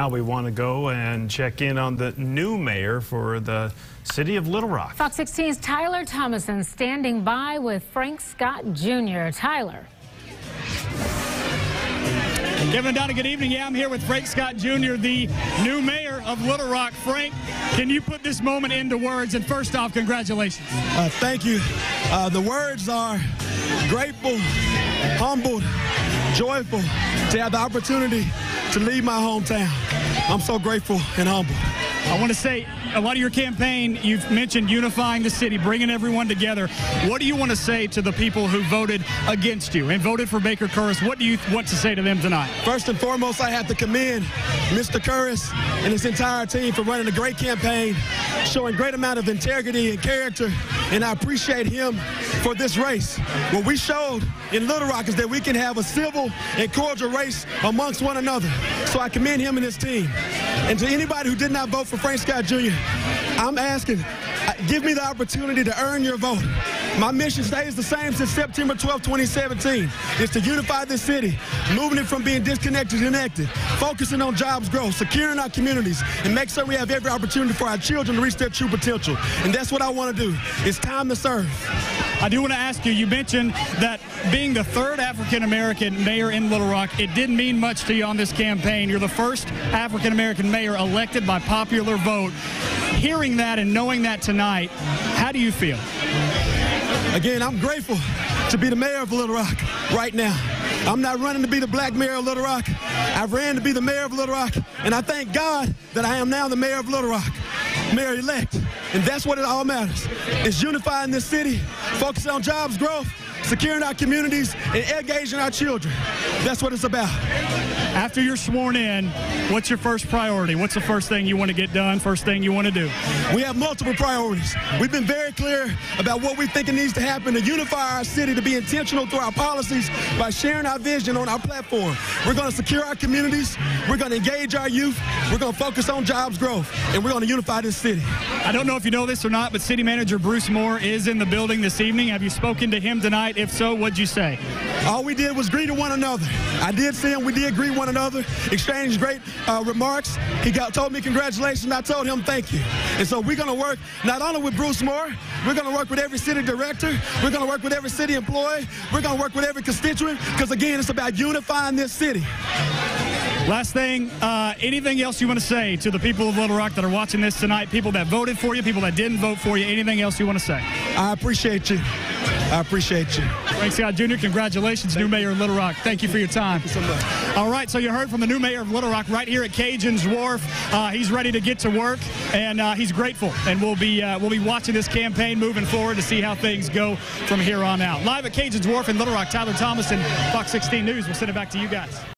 Now we want to go and check in on the new mayor for the city of Little Rock. Fox 16's Tyler Thomason standing by with Frank Scott Jr. Tyler. Kevin and Donna, good evening. Yeah, I'm here with Frank Scott Jr., the new mayor of Little Rock. Frank, can you put this moment into words? And first off, congratulations. Uh, thank you. Uh, the words are grateful, humbled, joyful to have the opportunity to leave my hometown. I'm so grateful and humble. I want to say a lot of your campaign, you've mentioned unifying the city, bringing everyone together. What do you want to say to the people who voted against you and voted for Baker Kurrus? What do you want to say to them tonight? First and foremost, I have to commend Mr. Kurrus and his entire team for running a great campaign, showing great amount of integrity and character, and I appreciate him for this race. What we showed in Little Rock is that we can have a civil and cordial race amongst one another. So I commend him and his team. And to anybody who did not vote for Frank Scott Jr., I'm asking, uh, give me the opportunity to earn your vote. My mission stays the same since September 12, 2017. It's to unify this city, moving it from being disconnected to connected, focusing on jobs growth, securing our communities, and make sure we have every opportunity for our children to reach their true potential. And that's what I want to do. It's time to serve. I do want to ask you, you mentioned that being the third African American mayor in Little Rock, it didn't mean much to you on this campaign. You're the first African American mayor elected by popular vote. Hearing that and knowing that tonight, how do you feel? Again, I'm grateful to be the mayor of Little Rock right now. I'm not running to be the black mayor of Little Rock. I ran to be the mayor of Little Rock, and I thank God that I am now the mayor of Little Rock, mayor elect. And that's what it all matters. It's unifying this city, focusing on jobs growth, securing our communities, and engaging our children. That's what it's about. After you're sworn in, what's your first priority? What's the first thing you want to get done? First thing you want to do? We have multiple priorities. We've been very clear about what we think it needs to happen to unify our city, to be intentional through our policies by sharing our vision on our platform. We're going to secure our communities. We're going to engage our youth. We're going to focus on jobs growth, and we're going to unify this city. I don't know if you know this or not, but City Manager Bruce Moore is in the building this evening. Have you spoken to him tonight? If so, what'd you say? All we did was greet one another. I did see him. We did greet one another, exchanged great uh, remarks. He got told me congratulations. I told him thank you. And so we're going to work not only with Bruce Moore, we're going to work with every city director. We're going to work with every city employee. We're going to work with every constituent because, again, it's about unifying this city. Last thing, uh, anything else you want to say to the people of Little Rock that are watching this tonight, people that voted for you, people that didn't vote for you, anything else you want to say? I appreciate you. I appreciate you. Frank Scott Jr., congratulations, Thank new mayor of Little Rock. Thank you for your time. You so All right, so you heard from the new mayor of Little Rock right here at Cajun's Wharf. Uh, he's ready to get to work, and uh, he's grateful. And we'll be uh, we'll be watching this campaign moving forward to see how things go from here on out. Live at Cajun's Wharf in Little Rock, Tyler Thomason Fox 16 News. We'll send it back to you guys.